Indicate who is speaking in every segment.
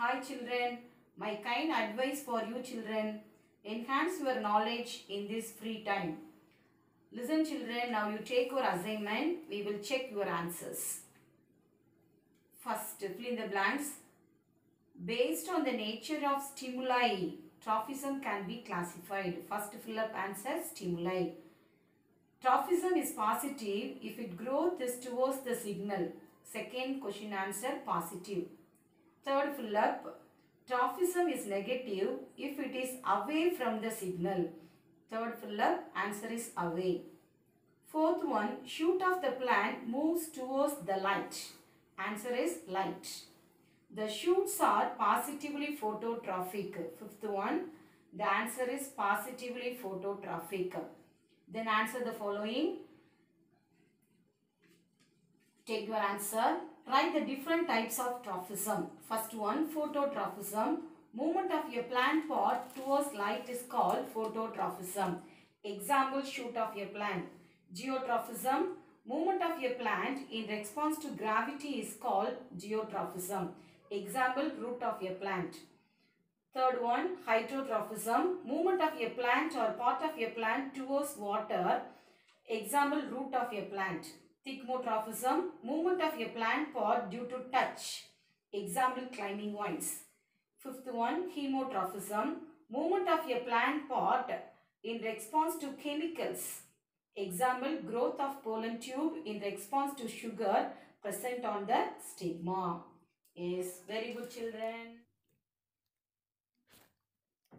Speaker 1: Hi children, my kind advice for you children, enhance your knowledge in this free time. Listen children, now you take your assignment, we will check your answers. First, fill in the blanks. Based on the nature of stimuli, trophism can be classified. First, fill up answer stimuli. Trophism is positive if its growth is towards the signal. Second question answer positive. Third fill up. Trophism is negative if it is away from the signal. Third fill up answer is away. Fourth one shoot of the plant moves towards the light. Answer is light. The shoots are positively phototrophic. Fifth one the answer is positively phototrophic. Then answer the following. Take your answer. Write the different types of trophism. First one, phototrophism. Movement of a plant pot towards light is called phototrophism. Example, shoot of a plant. Geotrophism. Movement of a plant in response to gravity is called geotrophism. Example, root of a plant. Third one, hydrotrophism. Movement of a plant or part of a plant towards water. Example, root of a plant. Thigmotrophism. Movement of a plant pot due to touch. Example, climbing vines. Fifth one, hemotrophism. Movement of a plant pot in response to chemicals. Example, growth of pollen tube in response to sugar present on the stigma. Yes, very good children.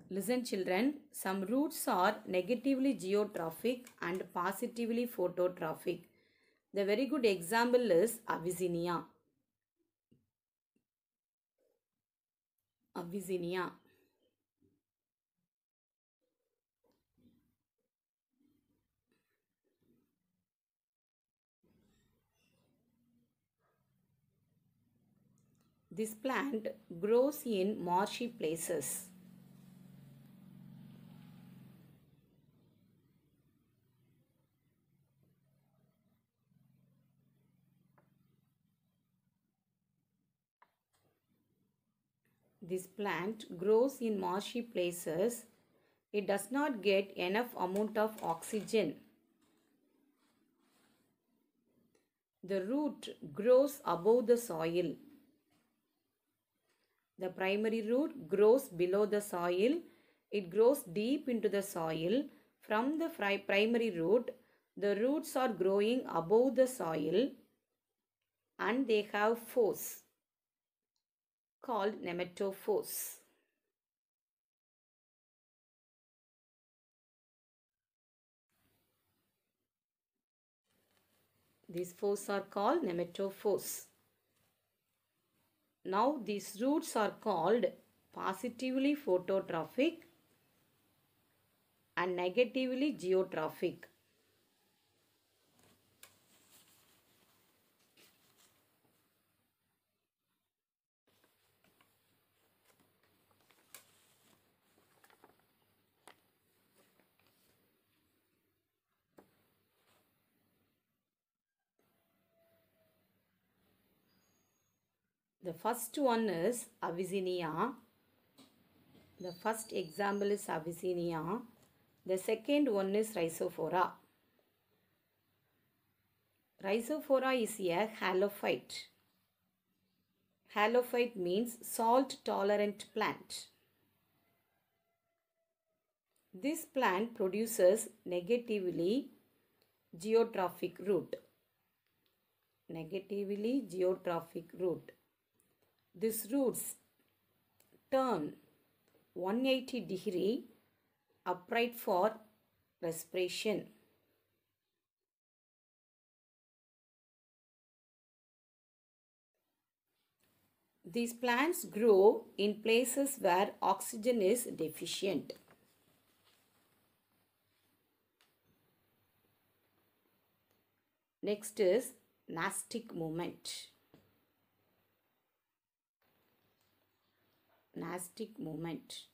Speaker 1: Listen children, some roots are negatively geotrophic and positively phototrophic. The very good example is Avicennia. Avicennia. This plant grows in marshy places. This plant grows in marshy places. It does not get enough amount of oxygen. The root grows above the soil. The primary root grows below the soil. It grows deep into the soil. From the primary root, the roots are growing above the soil and they have force called pneumatophores. These forces are called pneumatophores. Now these roots are called positively phototrophic and negatively geotrophic. The first one is Avicennia. The first example is Avicennia. The second one is Rhizophora. Rhizophora is a halophyte. Halophyte means salt tolerant plant. This plant produces negatively geotrophic root. Negatively geotrophic root. These roots turn 180 degree upright for respiration. These plants grow in places where oxygen is deficient. Next is nastic movement. Nastic movement.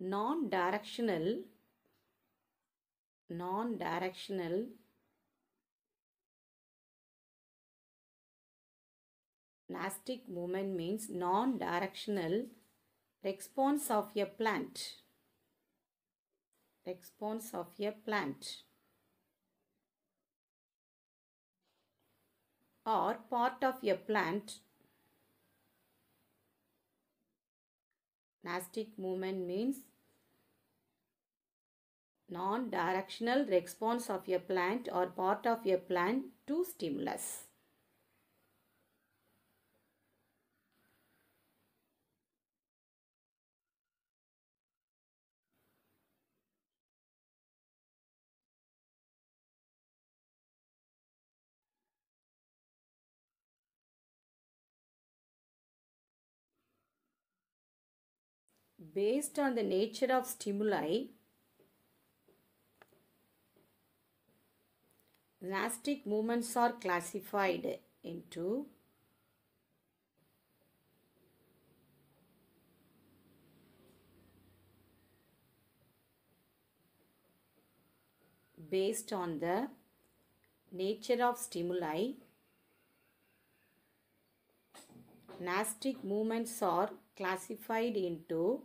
Speaker 1: Non-directional non-directional Nastic movement means non directional response of a plant. Response of a plant. Or part of a plant. Nastic movement means non directional response of a plant or part of a plant to stimulus. Based on the nature of stimuli, Nastic movements are classified into based on the nature of stimuli Nastic movements are classified into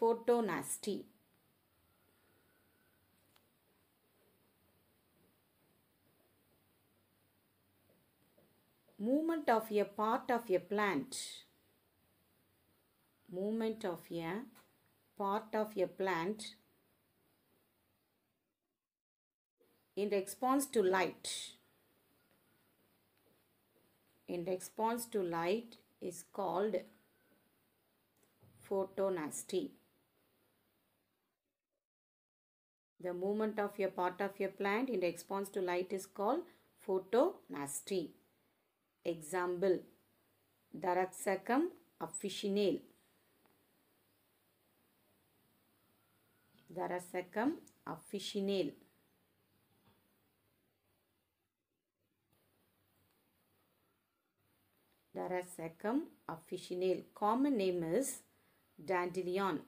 Speaker 1: photonasty. Movement of a part of a plant. Movement of a part of a plant in response to light. In response to light is called photonasty the movement of a part of a plant in response to light is called photonasty Example Taraxacum officinale. Taraxacum officinale. Taraxacum officinale. Common name is dandelion.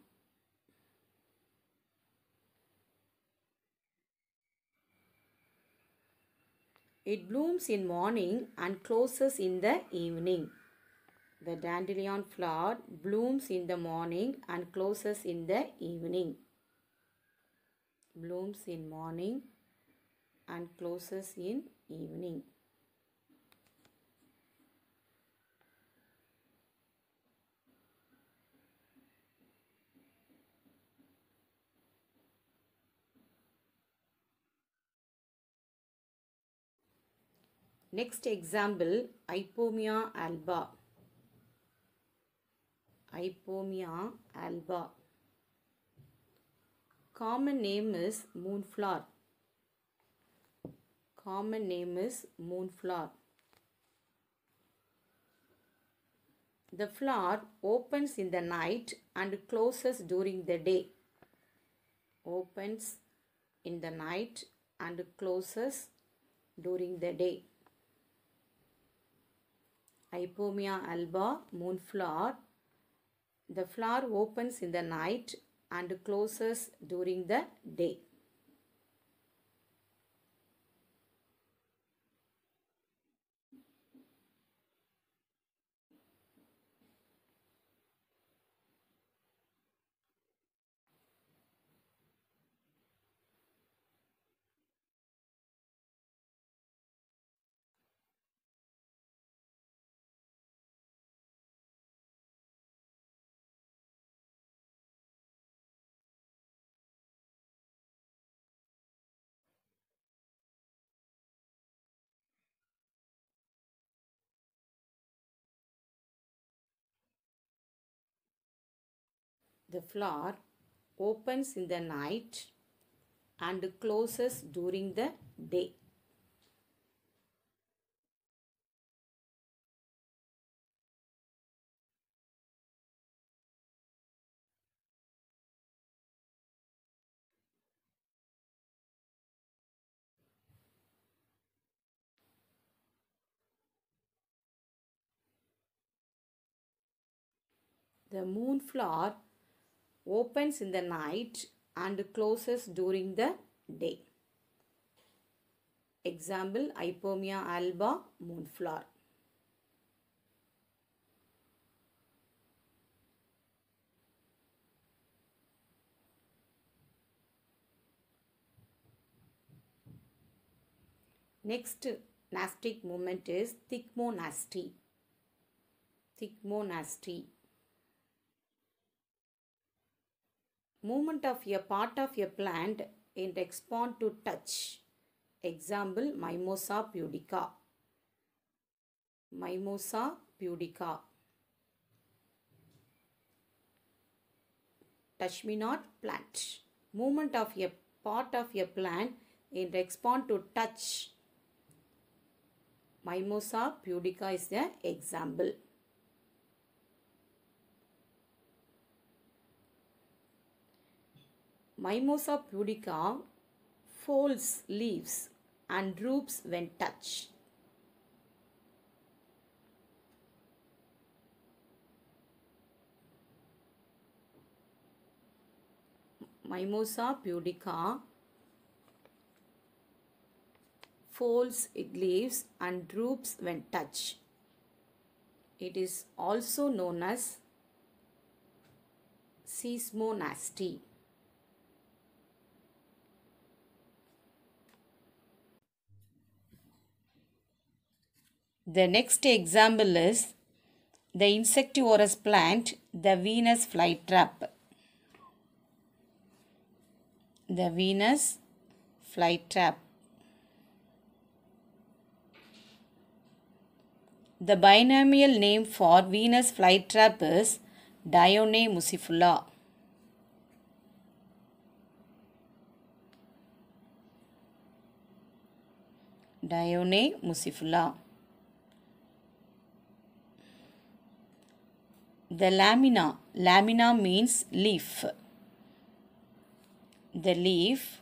Speaker 1: It blooms in morning and closes in the evening. The dandelion flower blooms in the morning and closes in the evening. Blooms in morning and closes in evening. Next example, Ipomoea alba. Ipomoea alba. Common name is moonflower. Common name is moonflower. The flower opens in the night and closes during the day. Opens in the night and closes during the day. Ipomoea alba moonflower. The flower opens in the night and closes during the day. The flower opens in the night and closes during the day. The moonflower opens in the night and closes during the day. Example Ipomoea alba moonflower. Next nastic movement is thigmonasty. Thigmonasty. Movement of a part of a plant in response to touch. Example Mimosa pudica. Mimosa pudica. Touch me not plant. Movement of a part of a plant in response to touch. Mimosa pudica is the example. Mimosa pudica folds leaves and droops when touched. Mimosa pudica folds its leaves and droops when touched. It is also known as seismonasty. The next example is the insectivorous plant, the Venus flytrap. The Venus flytrap. The binomial name for Venus flytrap is Dionaea muscipula. Dionaea muscipula. The lamina. Lamina means leaf. The leaf.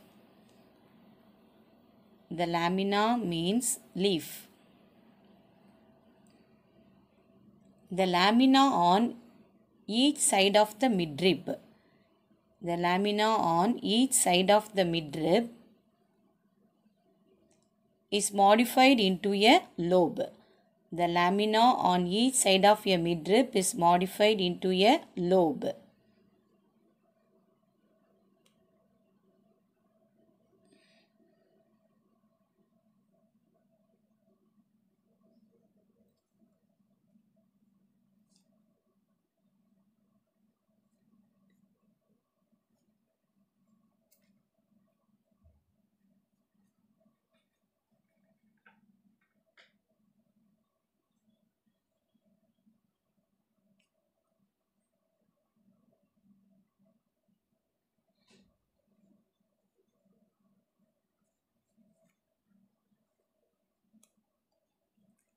Speaker 1: The lamina means leaf. The lamina on each side of the midrib. The lamina on each side of the midrib is modified into a lobe. The lamina on each side of a midrib is modified into a lobe.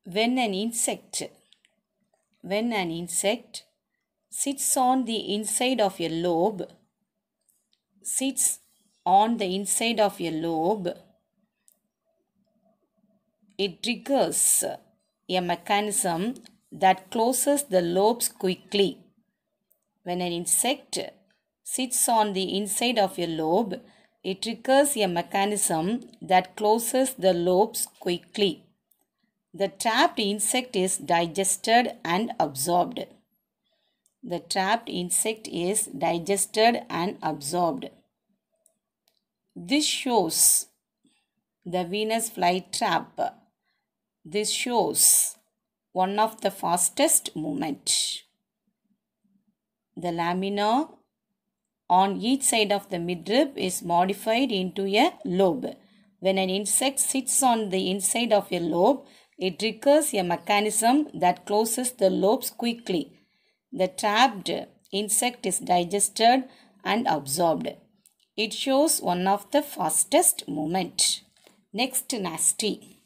Speaker 1: When an insect. When an insect sits on the inside of a lobe. Sits on the inside of a lobe. It triggers a mechanism that closes the lobes quickly. When an insect sits on the inside of a lobe it triggers a mechanism that closes the lobes quickly the trapped insect is digested and absorbed. The trapped insect is digested and absorbed. This shows the Venus flytrap. This shows one of the fastest movement. The lamina on each side of the midrib is modified into a lobe. When an insect sits on the inside of a lobe, it triggers a mechanism that closes the lobes quickly. The trapped insect is digested and absorbed. It shows one of the fastest movement. Next nasty.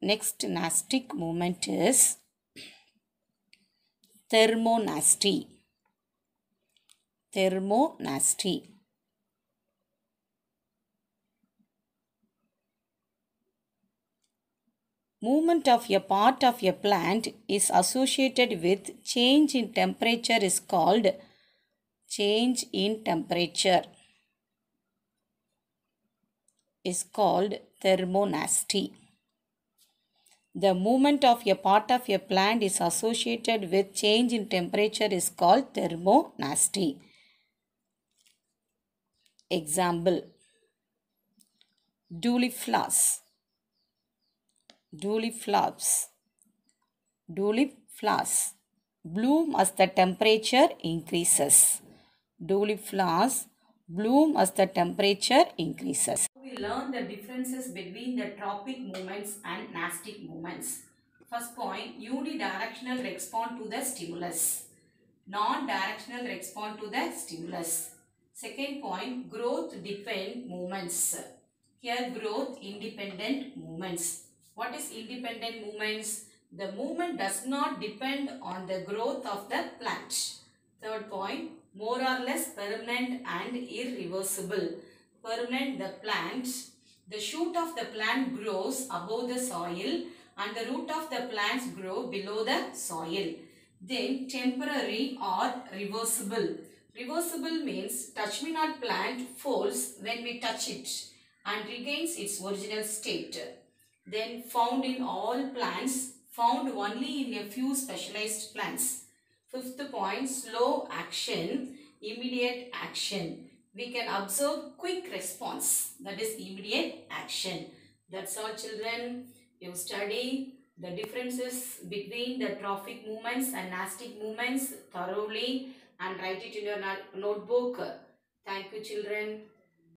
Speaker 1: Next nastic movement is thermonasty. Thermonasty. Movement of a part of a plant is associated with change in temperature is called change in temperature. is called thermonasty. The movement of a part of a plant is associated with change in temperature is called thermonasty. Example Duliflas Duliflops Duliflas bloom as the temperature increases. Duliflas bloom as the temperature increases. We learn the differences between the tropic movements and nastic movements. First point, unidirectional respond to the stimulus. Non-directional respond to the stimulus. Second point, growth depend movements. Here growth independent movements. What is independent movements? The movement does not depend on the growth of the plant. Third point, more or less permanent and irreversible. Permanent the plant. The shoot of the plant grows above the soil and the root of the plants grow below the soil. Then temporary or reversible. Reversible means touch me not plant falls when we touch it and regains its original state. Then found in all plants, found only in a few specialized plants. Fifth point, slow action, immediate action. We can observe quick response, that is immediate action. That's all children. You study the differences between the trophic movements and nastic movements thoroughly and write it in your notebook. Thank you children.